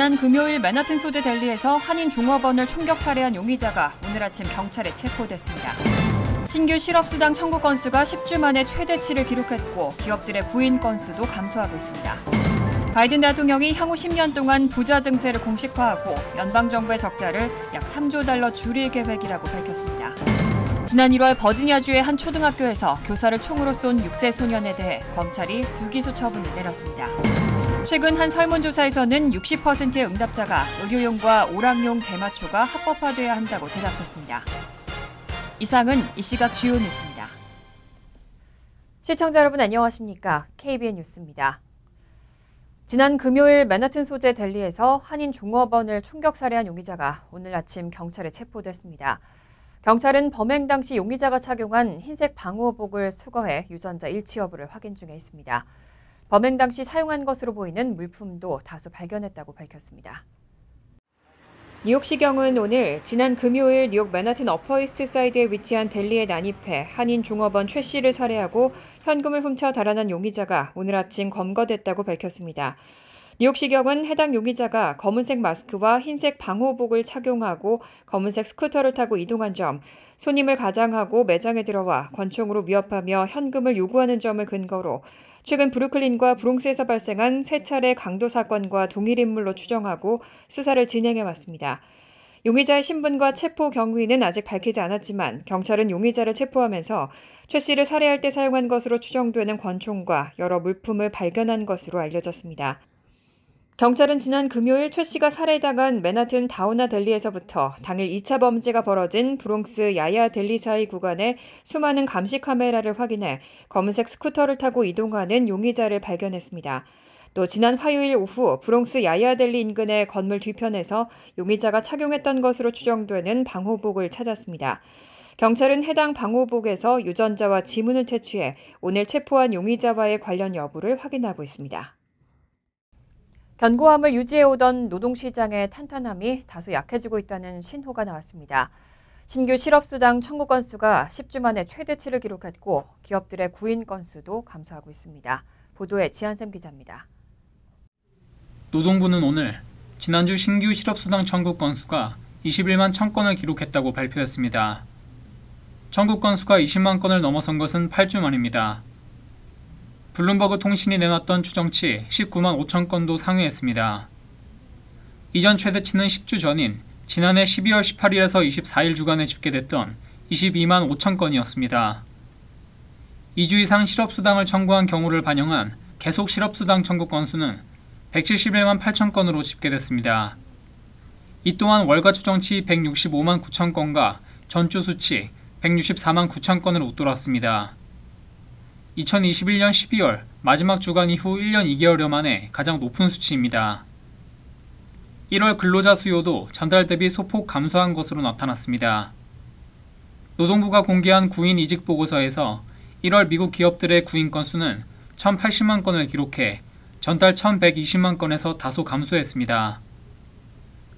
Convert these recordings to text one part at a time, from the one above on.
지난 금요일 맨하튼 소재 델리에서 한인 종업원을 총격 살해한 용의자가 오늘 아침 경찰에 체포됐습니다. 신규 실업수당 청구 건수가 10주 만에 최대치를 기록했고 기업들의 구인 건수도 감소하고 있습니다. 바이든 대통령이 향후 10년 동안 부자 증세를 공식화하고 연방정부의 적자를 약 3조 달러 줄일 계획이라고 밝혔습니다. 지난 1월 버지니아주의 한 초등학교에서 교사를 총으로 쏜 6세 소년에 대해 검찰이 불기소 처분을 내렸습니다. 최근 한 설문조사에서는 60%의 응답자가 의료용과 오락용 대마초가 합법화돼야 한다고 대답했습니다. 이상은 이 시각 주요 뉴스입니다. 시청자 여러분 안녕하십니까? KBN 뉴스입니다. 지난 금요일 맨하튼 소재 델리에서 한인 종업원을 총격 살해한 용의자가 오늘 아침 경찰에 체포됐습니다. 경찰은 범행 당시 용의자가 착용한 흰색 방호복을 수거해 유전자 일치 여부를 확인 중에 있습니다. 범행 당시 사용한 것으로 보이는 물품도 다수 발견했다고 밝혔습니다. 뉴욕시경은 오늘 지난 금요일 뉴욕 맨하튼 어퍼이스트 사이드에 위치한 델리에 난입해 한인 종업원 최 씨를 살해하고 현금을 훔쳐 달아난 용의자가 오늘 아침 검거됐다고 밝혔습니다. 뉴욕시경은 해당 용의자가 검은색 마스크와 흰색 방호복을 착용하고 검은색 스쿠터를 타고 이동한 점, 손님을 가장하고 매장에 들어와 권총으로 위협하며 현금을 요구하는 점을 근거로 최근 브루클린과 브롱스에서 발생한 세 차례 강도 사건과 동일 인물로 추정하고 수사를 진행해 왔습니다. 용의자의 신분과 체포 경위는 아직 밝히지 않았지만 경찰은 용의자를 체포하면서 최 씨를 살해할 때 사용한 것으로 추정되는 권총과 여러 물품을 발견한 것으로 알려졌습니다. 경찰은 지난 금요일 최 씨가 살해당한 맨하튼 다우나 델리에서부터 당일 2차 범죄가 벌어진 브롱스 야야 델리 사이 구간에 수많은 감시 카메라를 확인해 검은색 스쿠터를 타고 이동하는 용의자를 발견했습니다. 또 지난 화요일 오후 브롱스 야야 델리 인근의 건물 뒤편에서 용의자가 착용했던 것으로 추정되는 방호복을 찾았습니다. 경찰은 해당 방호복에서 유전자와 지문을 채취해 오늘 체포한 용의자와의 관련 여부를 확인하고 있습니다. 견고함을 유지해오던 노동시장의 탄탄함이 다소 약해지고 있다는 신호가 나왔습니다. 신규 실업수당 청구 건수가 10주 만에 최대치를 기록했고 기업들의 구인 건수도 감소하고 있습니다. 보도에 지한샘 기자입니다. 노동부는 오늘 지난주 신규 실업수당 청구 건수가 21만 1000건을 기록했다고 발표했습니다. 청구 건수가 20만 건을 넘어선 것은 8주 만입니다. 블룸버그 통신이 내놨던 추정치 19만 5천 건도 상회했습니다. 이전 최대치는 10주 전인 지난해 12월 18일에서 24일 주간에 집계됐던 22만 5천 건이었습니다. 2주 이상 실업수당을 청구한 경우를 반영한 계속 실업수당 청구 건수는 171만 8천 건으로 집계됐습니다. 이 또한 월가 추정치 165만 9천 건과 전주 수치 164만 9천 건을 웃돌았습니다. 2021년 12월 마지막 주간 이후 1년 2개월여 만에 가장 높은 수치입니다. 1월 근로자 수요도 전달 대비 소폭 감소한 것으로 나타났습니다. 노동부가 공개한 구인 이직 보고서에서 1월 미국 기업들의 구인 건수는 1,080만 건을 기록해 전달 1,120만 건에서 다소 감소했습니다.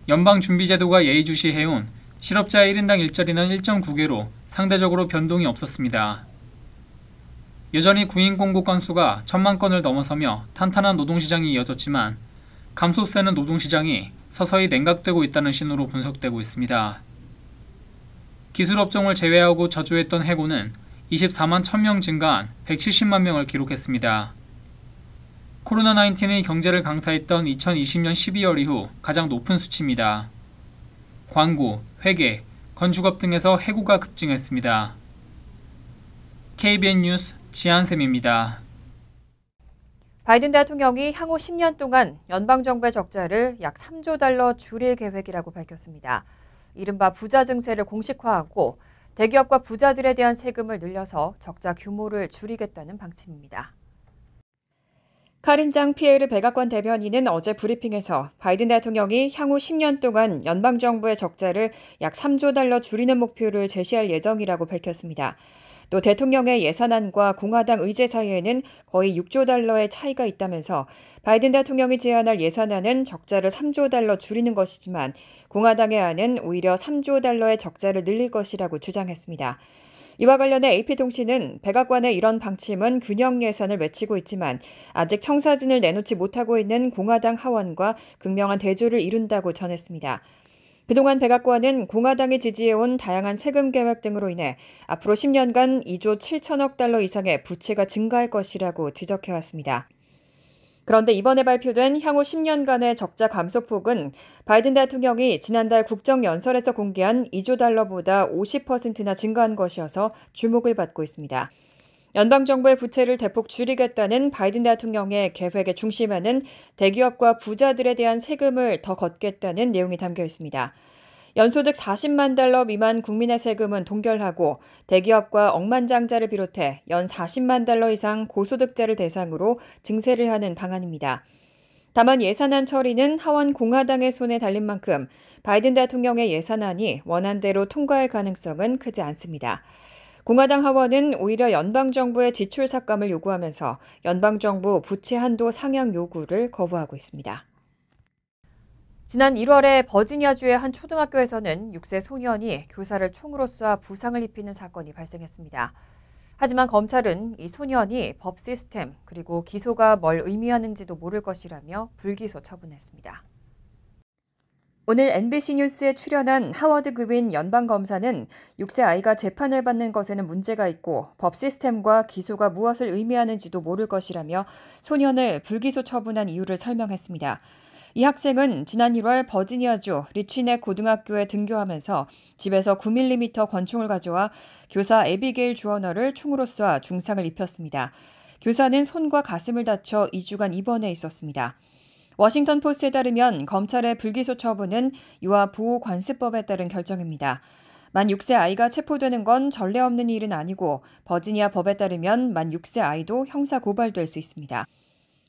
연방준비제도가 예의주시해온 실업자 1인당 일자리는 1.9개로 상대적으로 변동이 없었습니다. 여전히 구인 공고 건수가 천만 건을 넘어서며 탄탄한 노동시장이 이어졌지만 감소세는 노동시장이 서서히 냉각되고 있다는 신호로 분석되고 있습니다. 기술업종을 제외하고 저조했던 해고는 24만 1000명 증가한 170만 명을 기록했습니다. 코로나19이 경제를 강타했던 2020년 12월 이후 가장 높은 수치입니다. 광고, 회계, 건축업 등에서 해고가 급증했습니다. KBN 뉴스 지한샘입니다. 바이든 대통령이 향후 10년 동안 연방정부의 적자를 약 3조 달러 줄일 계획이라고 밝혔습니다. 이른바 부자 증세를 공식화하고 대기업과 부자들에 대한 세금을 늘려서 적자 규모를 줄이겠다는 방침입니다. 카린장 피에르 백악관 대변인은 어제 브리핑에서 바이든 대통령이 향후 10년 동안 연방정부의 적자를 약 3조 달러 줄이는 목표를 제시할 예정이라고 밝혔습니다. 또 대통령의 예산안과 공화당 의제 사이에는 거의 6조 달러의 차이가 있다면서 바이든 대통령이 제안할 예산안은 적자를 3조 달러 줄이는 것이지만 공화당의 안은 오히려 3조 달러의 적자를 늘릴 것이라고 주장했습니다. 이와 관련해 AP통신은 백악관의 이런 방침은 균형 예산을 외치고 있지만 아직 청사진을 내놓지 못하고 있는 공화당 하원과 극명한 대조를 이룬다고 전했습니다. 그동안 백악관은 공화당이 지지해온 다양한 세금 계획 등으로 인해 앞으로 10년간 2조 7천억 달러 이상의 부채가 증가할 것이라고 지적해왔습니다. 그런데 이번에 발표된 향후 10년간의 적자 감소폭은 바이든 대통령이 지난달 국정연설에서 공개한 2조 달러보다 50%나 증가한 것이어서 주목을 받고 있습니다. 연방정부의 부채를 대폭 줄이겠다는 바이든 대통령의 계획의 중심에는 대기업과 부자들에 대한 세금을 더 걷겠다는 내용이 담겨 있습니다. 연소득 40만 달러 미만 국민의 세금은 동결하고 대기업과 억만장자를 비롯해 연 40만 달러 이상 고소득자를 대상으로 증세를 하는 방안입니다. 다만 예산안 처리는 하원 공화당의 손에 달린 만큼 바이든 대통령의 예산안이 원안대로 통과할 가능성은 크지 않습니다. 공화당 하원은 오히려 연방정부의 지출 삭감을 요구하면서 연방정부 부채 한도 상향 요구를 거부하고 있습니다. 지난 1월에 버지니아주의 한 초등학교에서는 6세 소년이 교사를 총으로 쏴 부상을 입히는 사건이 발생했습니다. 하지만 검찰은 이 소년이 법 시스템 그리고 기소가 뭘 의미하는지도 모를 것이라며 불기소 처분했습니다. 오늘 NBC 뉴스에 출연한 하워드 그윈 연방검사는 6세 아이가 재판을 받는 것에는 문제가 있고 법 시스템과 기소가 무엇을 의미하는지도 모를 것이라며 소년을 불기소 처분한 이유를 설명했습니다. 이 학생은 지난 1월 버지니아주 리치넥 고등학교에 등교하면서 집에서 9mm 권총을 가져와 교사 에비게일 주어너를 총으로 쏴 중상을 입혔습니다. 교사는 손과 가슴을 다쳐 2주간 입원해 있었습니다. 워싱턴 포스트에 따르면 검찰의 불기소 처분은 유아 보호 관습법에 따른 결정입니다. 만 6세 아이가 체포되는 건 전례 없는 일은 아니고 버지니아 법에 따르면 만 6세 아이도 형사 고발될 수 있습니다.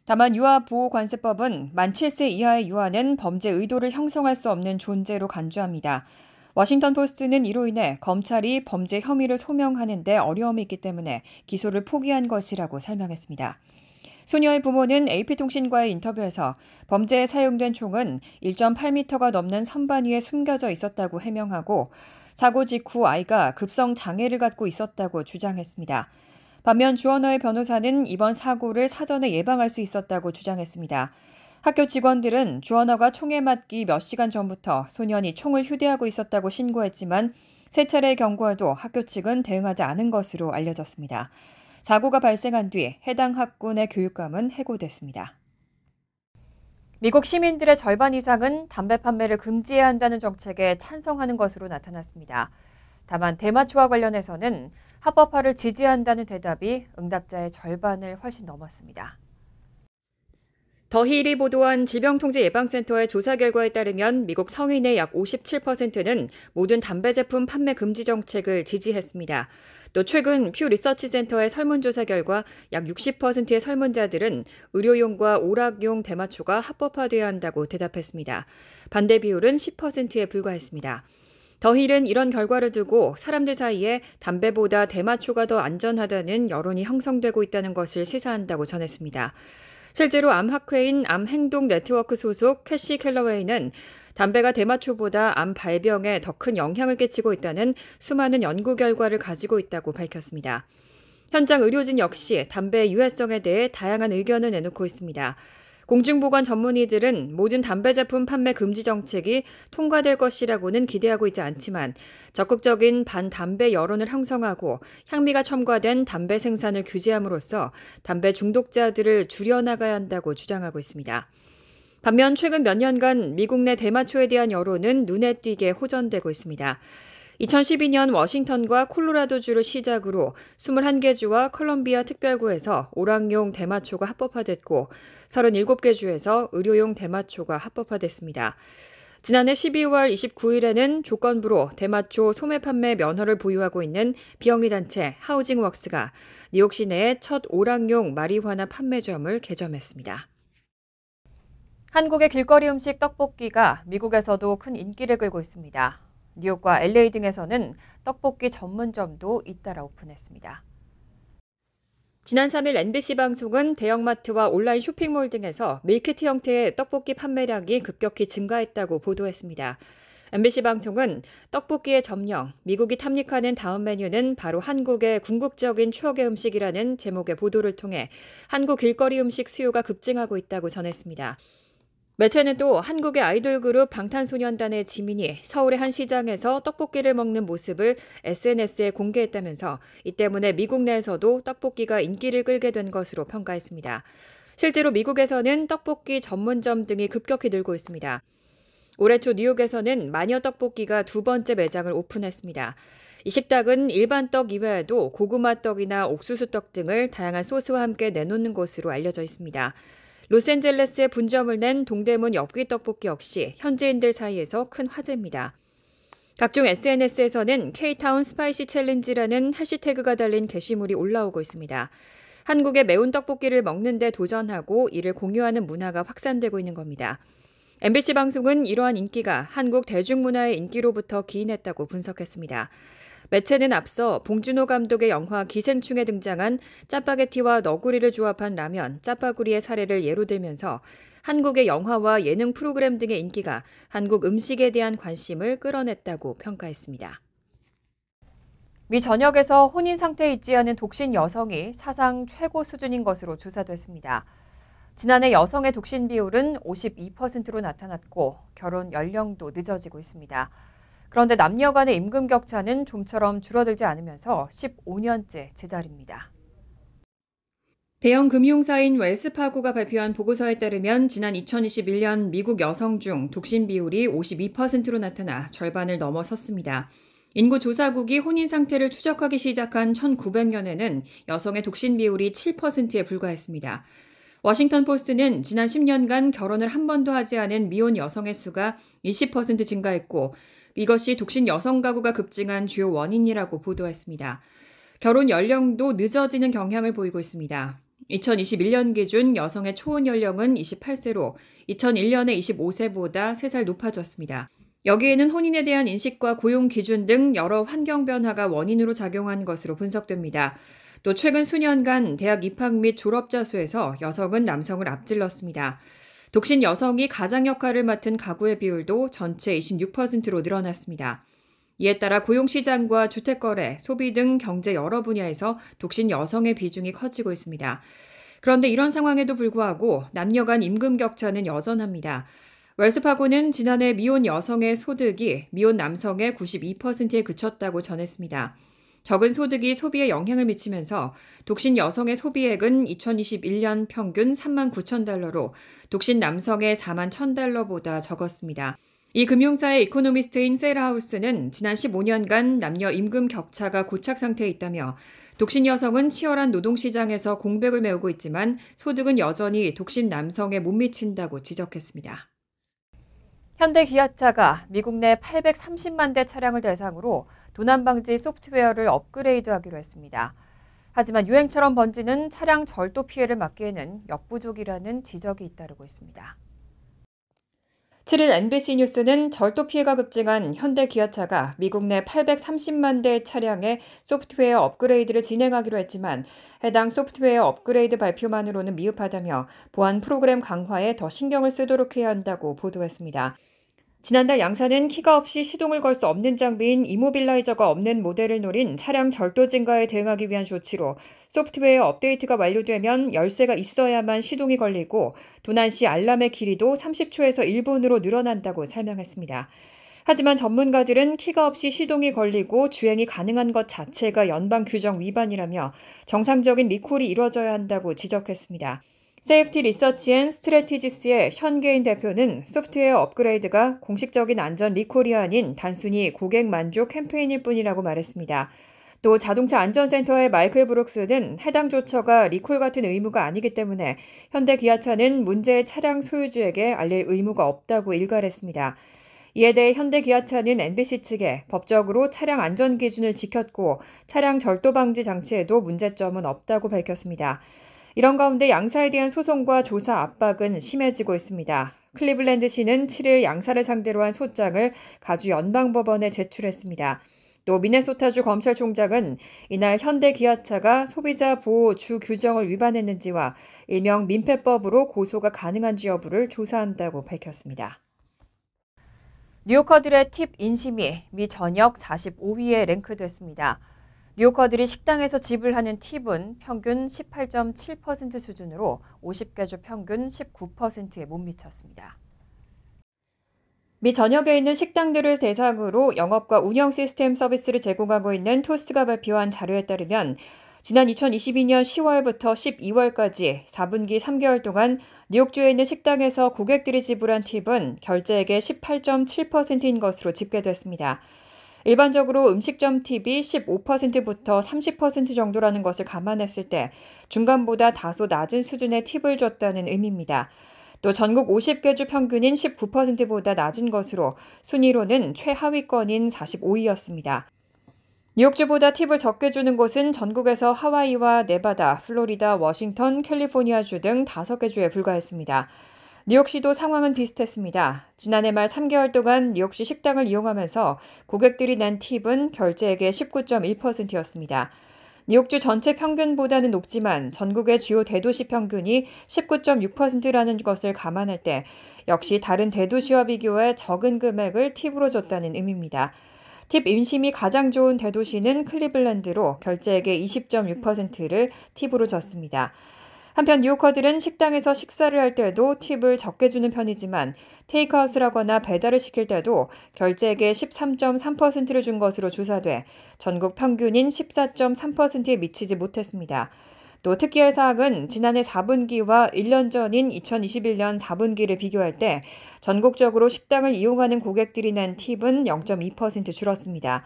다만 유아 보호관세법은 만 7세 이하의 유아는 범죄 의도를 형성할 수 없는 존재로 간주합니다. 워싱턴 포스트는 이로 인해 검찰이 범죄 혐의를 소명하는 데 어려움이 있기 때문에 기소를 포기한 것이라고 설명했습니다. 소녀의 부모는 AP통신과의 인터뷰에서 범죄에 사용된 총은 1.8m가 넘는 선반 위에 숨겨져 있었다고 해명하고 사고 직후 아이가 급성 장애를 갖고 있었다고 주장했습니다. 반면 주원호의 변호사는 이번 사고를 사전에 예방할 수 있었다고 주장했습니다. 학교 직원들은 주원호가 총에 맞기 몇 시간 전부터 소년이 총을 휴대하고 있었다고 신고했지만 세 차례 경고에도 학교 측은 대응하지 않은 것으로 알려졌습니다. 사고가 발생한 뒤 해당 학군의 교육감은 해고됐습니다. 미국 시민들의 절반 이상은 담배 판매를 금지해야 한다는 정책에 찬성하는 것으로 나타났습니다. 다만 대마초와 관련해서는 합법화를 지지한다는 대답이 응답자의 절반을 훨씬 넘었습니다. 더 힐이 보도한 질병통제예방센터의 조사 결과에 따르면 미국 성인의 약 57%는 모든 담배 제품 판매 금지 정책을 지지했습니다. 또 최근 퓨 리서치 센터의 설문조사 결과 약 60%의 설문자들은 의료용과 오락용 대마초가 합법화돼야 한다고 대답했습니다. 반대 비율은 10%에 불과했습니다. 더힐은 이런 결과를 두고 사람들 사이에 담배보다 대마초가 더 안전하다는 여론이 형성되고 있다는 것을 시사한다고 전했습니다. 실제로 암학회인 암행동 네트워크 소속 캐시 켈러웨이는 담배가 대마초보다 암 발병에 더 큰 영향을 끼치고 있다는 수많은 연구 결과를 가지고 있다고 밝혔습니다. 현장 의료진 역시 담배의 유해성에 대해 다양한 의견을 내놓고 있습니다. 공중보건 전문의들은 모든 담배 제품 판매 금지 정책이 통과될 것이라고는 기대하고 있지 않지만 적극적인 반담배 여론을 형성하고 향미가 첨가된 담배 생산을 규제함으로써 담배 중독자들을 줄여나가야 한다고 주장하고 있습니다. 반면 최근 몇 년간 미국 내 대마초에 대한 여론은 눈에 띄게 호전되고 있습니다. 2012년 워싱턴과 콜로라도주를 시작으로 21개 주와 컬럼비아 특별구에서 오락용 대마초가 합법화됐고 37개 주에서 의료용 대마초가 합법화됐습니다. 지난해 12월 29일에는 조건부로 대마초 소매 판매 면허를 보유하고 있는 비영리 단체 하우징웍스가 뉴욕 시내에 첫 오락용 마리화나 판매점을 개점했습니다. 한국의 길거리 음식 떡볶이가 미국에서도 큰 인기를 끌고 있습니다. 뉴욕과 LA 등에서는 떡볶이 전문점도 잇따라 오픈했습니다. 지난 3일 NBC 방송은 대형마트와 온라인 쇼핑몰 등에서 밀키트 형태의 떡볶이 판매량이 급격히 증가했다고 보도했습니다. MBC 방송은 떡볶이의 점령, 미국이 탐닉하는 다음 메뉴는 바로 한국의 궁극적인 추억의 음식이라는 제목의 보도를 통해 한국 길거리 음식 수요가 급증하고 있다고 전했습니다. 매체는 또 한국의 아이돌 그룹 방탄소년단의 지민이 서울의 한 시장에서 떡볶이를 먹는 모습을 SNS에 공개했다면서 이 때문에 미국 내에서도 떡볶이가 인기를 끌게 된 것으로 평가했습니다. 실제로 미국에서는 떡볶이 전문점 등이 급격히 늘고 있습니다. 올해 초 뉴욕에서는 마녀 떡볶이가 두 번째 매장을 오픈했습니다. 이 식당은 일반 떡 이외에도 고구마 떡이나 옥수수 떡 등을 다양한 소스와 함께 내놓는 곳으로 알려져 있습니다. 로스앤젤레스에 분점을 낸 동대문 엽기 떡볶이 역시 현지인들 사이에서 큰 화제입니다. 각종 SNS에서는 K타운 스파이시 챌린지라는 해시태그가 달린 게시물이 올라오고 있습니다. 한국의 매운 떡볶이를 먹는데 도전하고 이를 공유하는 문화가 확산되고 있는 겁니다. NBC 방송은 이러한 인기가 한국 대중문화의 인기로부터 기인했다고 분석했습니다. 매체는 앞서 봉준호 감독의 영화 기생충에 등장한 짜파게티와 너구리를 조합한 라면 짜파구리의 사례를 예로 들면서 한국의 영화와 예능 프로그램 등의 인기가 한국 음식에 대한 관심을 끌어냈다고 평가했습니다. 미 전역에서 혼인 상태에 있지 않은 독신 여성이 사상 최고 수준인 것으로 조사됐습니다. 지난해 여성의 독신 비율은 52%로 나타났고 결혼 연령도 늦어지고 있습니다. 그런데 남녀 간의 임금 격차는 좀처럼 줄어들지 않으면서 15년째 제자리입니다. 대형 금융사인 웰스파고가 발표한 보고서에 따르면 지난 2021년 미국 여성 중 독신 비율이 52%로 나타나 절반을 넘어섰습니다. 인구조사국이 혼인 상태를 추적하기 시작한 1900년에는 여성의 독신 비율이 7%에 불과했습니다. 워싱턴 포스트는 지난 10년간 결혼을 한 번도 하지 않은 미혼 여성의 수가 20% 증가했고 이것이 독신 여성 가구가 급증한 주요 원인이라고 보도했습니다. 결혼 연령도 늦어지는 경향을 보이고 있습니다. 2021년 기준 여성의 초혼 연령은 28세로 2001년의 25세보다 3살 높아졌습니다. 여기에는 혼인에 대한 인식과 고용 기준 등 여러 환경 변화가 원인으로 작용한 것으로 분석됩니다. 또 최근 수년간 대학 입학 및 졸업자 수에서 여성은 남성을 앞질렀습니다. 독신 여성이 가장 역할을 맡은 가구의 비율도 전체 26%로 늘어났습니다. 이에 따라 고용시장과 주택거래, 소비 등 경제 여러 분야에서 독신 여성의 비중이 커지고 있습니다. 그런데 이런 상황에도 불구하고 남녀 간 임금 격차는 여전합니다. 웰스파고는 지난해 미혼 여성의 소득이 미혼 남성의 92%에 그쳤다고 전했습니다. 적은 소득이 소비에 영향을 미치면서 독신 여성의 소비액은 2021년 평균 3만 9천 달러로 독신 남성의 4만 1천 달러보다 적었습니다. 이 금융사의 이코노미스트인 세라하우스는 지난 15년간 남녀 임금 격차가 고착 상태에 있다며 독신 여성은 치열한 노동시장에서 공백을 메우고 있지만 소득은 여전히 독신 남성에 못 미친다고 지적했습니다. 현대 기아차가 미국 내 830만 대 차량을 대상으로 도난 방지 소프트웨어를 업그레이드하기로 했습니다. 하지만 유행처럼 번지는 차량 절도 피해를 막기에는 역부족이라는 지적이 잇따르고 있습니다. 7일 NBC 뉴스는 절도 피해가 급증한 현대 기아차가 미국 내 830만 대 차량의 소프트웨어 업그레이드를 진행하기로 했지만 해당 소프트웨어 업그레이드 발표만으로는 미흡하다며 보안 프로그램 강화에 더 신경을 쓰도록 해야 한다고 보도했습니다. 지난달 양사는 키가 없이 시동을 걸 수 없는 장비인 immobilizer가 없는 모델을 노린 차량 절도 증가에 대응하기 위한 조치로 소프트웨어 업데이트가 완료되면 열쇠가 있어야만 시동이 걸리고 도난 시 알람의 길이도 30초에서 1분으로 늘어난다고 설명했습니다. 하지만 전문가들은 키가 없이 시동이 걸리고 주행이 가능한 것 자체가 연방 규정 위반이라며 정상적인 리콜이 이뤄져야 한다고 지적했습니다. 세이프티 리서치 앤 스트레티지스의 션 케인 대표는 소프트웨어 업그레이드가 공식적인 안전 리콜이 아닌 단순히 고객 만족 캠페인일 뿐이라고 말했습니다. 또 자동차 안전센터의 마이클 브룩스는 해당 조처가 리콜 같은 의무가 아니기 때문에 현대 기아차는 문제의 차량 소유주에게 알릴 의무가 없다고 일갈했습니다. 이에 대해 현대 기아차는 NBC 측에 법적으로 차량 안전 기준을 지켰고 차량 절도 방지 장치에도 문제점은 없다고 밝혔습니다. 이런 가운데 양사에 대한 소송과 조사 압박은 심해지고 있습니다. 클리블랜드 시는 7일 양사를 상대로 한 소장을 가주 연방법원에 제출했습니다. 또 미네소타주 검찰총장은 이날 현대 기아차가 소비자 보호 주 규정을 위반했는지와 일명 민폐법으로 고소가 가능한지 여부를 조사한다고 밝혔습니다. 뉴요커들의 팁 인심이 미 전역 45위에 랭크됐습니다. 뉴요커들이 식당에서 지불하는 팁은 평균 18.7% 수준으로 50개 주 평균 19%에 못 미쳤습니다. 미 전역에 있는 식당들을 대상으로 영업과 운영 시스템 서비스를 제공하고 있는 토스트가 발표한 자료에 따르면 지난 2022년 10월부터 12월까지 4분기 3개월 동안 뉴욕주에 있는 식당에서 고객들이 지불한 팁은 결제액의 18.7%인 것으로 집계됐습니다. 일반적으로 음식점 팁이 15%부터 30% 정도라는 것을 감안했을 때 중간보다 다소 낮은 수준의 팁을 줬다는 의미입니다. 또 전국 50개 주 평균인 19%보다 낮은 것으로 순위로는 최하위권인 45위였습니다. 뉴욕주보다 팁을 적게 주는 곳은 전국에서 하와이와 네바다, 플로리다, 워싱턴, 캘리포니아주 등 5개 주에 불과했습니다. 뉴욕시도 상황은 비슷했습니다. 지난해 말 3개월 동안 뉴욕시 식당을 이용하면서 고객들이 낸 팁은 결제액의 19.1%였습니다. 뉴욕주 전체 평균보다는 높지만 전국의 주요 대도시 평균이 19.6%라는 것을 감안할 때 역시 다른 대도시와 비교해 적은 금액을 팁으로 줬다는 의미입니다. 팁 인심이 가장 좋은 대도시는 클리블랜드로 결제액의 20.6%를 팁으로 줬습니다. 한편 뉴요커들은 식당에서 식사를 할 때도 팁을 적게 주는 편이지만 테이크아웃을 하거나 배달을 시킬 때도 결제액의 13.3%를 준 것으로 조사돼 전국 평균인 14.3%에 미치지 못했습니다. 또 특기할 사항은 지난해 4분기와 1년 전인 2021년 4분기를 비교할 때 전국적으로 식당을 이용하는 고객들이 낸 팁은 0.2% 줄었습니다.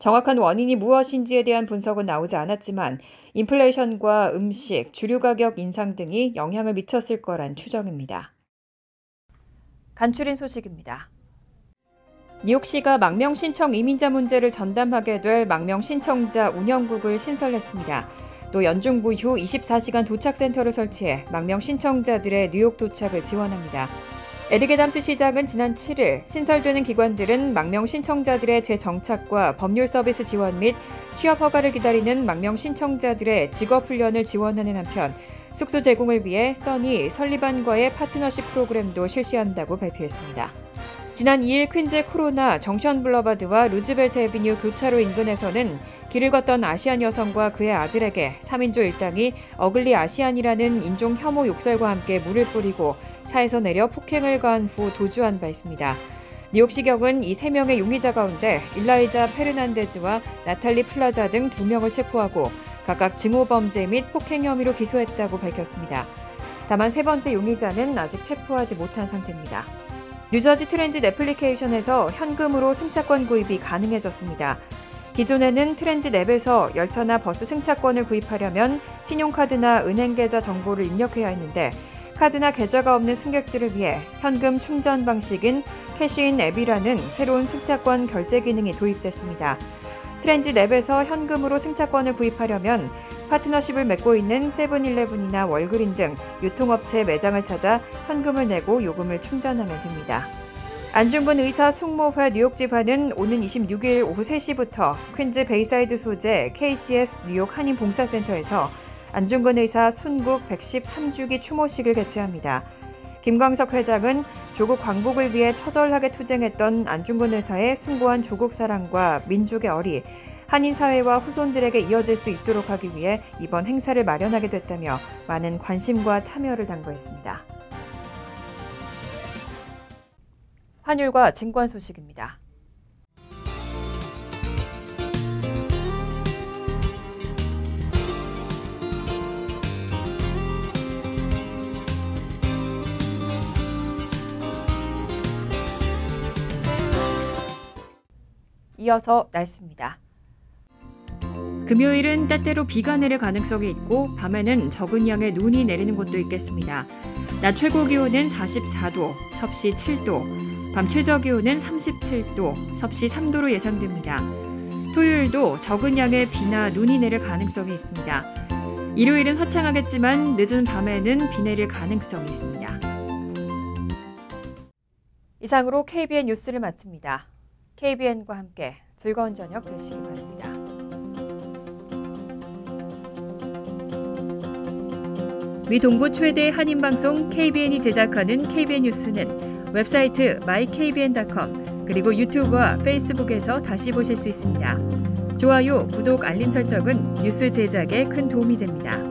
정확한 원인이 무엇인지에 대한 분석은 나오지 않았지만 인플레이션과 음식, 주류 가격 인상 등이 영향을 미쳤을 거란 추정입니다. 간추린 소식입니다. 뉴욕시가 망명 신청 이민자 문제를 전담하게 될 망명 신청자 운영국을 신설했습니다. 또 연중부 후 24시간 도착센터를 설치해 망명 신청자들의 뉴욕 도착을 지원합니다. 에르게담스 시장은 지난 7일 신설되는 기관들은 망명 신청자들의 재정착과 법률 서비스 지원 및 취업 허가를 기다리는 망명 신청자들의 직업 훈련을 지원하는 한편 숙소 제공을 위해 써니 설리반과의 파트너십 프로그램도 실시한다고 발표했습니다. 지난 2일 퀸즈 코로나 정션 블러바드와 루즈벨트 에비뉴 교차로 인근에서는 길을 걷던 아시안 여성과 그의 아들에게 3인조 일당이 ugly Asian이라는 인종 혐오 욕설과 함께 물을 뿌리고 차에서 내려 폭행을 가한 후 도주한 바 있습니다. 뉴욕시경은 이 3명의 용의자 가운데 일라이자 페르난데즈와 나탈리 플라자 등 2명을 체포하고 각각 증오범죄 및 폭행 혐의로 기소했다고 밝혔습니다. 다만 세 번째 용의자는 아직 체포하지 못한 상태입니다. 뉴저지 트렌짓 애플리케이션에서 현금으로 승차권 구입이 가능해졌습니다. 기존에는 트렌짓 앱에서 열차나 버스 승차권을 구입하려면 신용카드나 은행 계좌 정보를 입력해야 했는데 카드나 계좌가 없는 승객들을 위해 현금 충전 방식인 캐시인 앱이라는 새로운 승차권 결제 기능이 도입됐습니다. 트렌짓 앱에서 현금으로 승차권을 구입하려면 파트너십을 맺고 있는 세븐일레븐이나 월그린 등 유통업체 매장을 찾아 현금을 내고 요금을 충전하면 됩니다. 안중근 의사 숭모회 뉴욕 지파는 오는 26일 오후 3시부터 퀸즈 베이사이드 소재 KCS 뉴욕 한인 봉사센터에서 안중근 의사 순국 113주기 추모식을 개최합니다. 김광석 회장은 조국 광복을 위해 처절하게 투쟁했던 안중근 의사의 숭고한 조국 사랑과 민족의 얼이, 한인 사회와 후손들에게 이어질 수 있도록 하기 위해 이번 행사를 마련하게 됐다며 많은 관심과 참여를 당부했습니다. 환율과 증권 소식입니다. 이어서 날씨입니다. 금요일은 때때로 비가 내릴 가능성이 있고 밤에는 적은 양의 눈이 내리는 곳도 있겠습니다. 낮 최고 기온은 44도, 섭씨 7도, 밤 최저 기온은 37도, 섭씨 3도로 예상됩니다. 토요일도 적은 양의 비나 눈이 내릴 가능성이 있습니다. 일요일은 화창하겠지만 늦은 밤에는 비 내릴 가능성이 있습니다. 이상으로 KBN 뉴스를 마칩니다. KBN과 함께 즐거운 저녁 되시기 바랍니다. 미 동부 최대 한인 방송 KBN이 제작하는 KBN 뉴스는 웹사이트 mykbn.com 그리고 유튜브와 페이스북에서 다시 보실 수 있습니다. 좋아요, 구독, 알림 설정은 뉴스 제작에 큰 도움이 됩니다.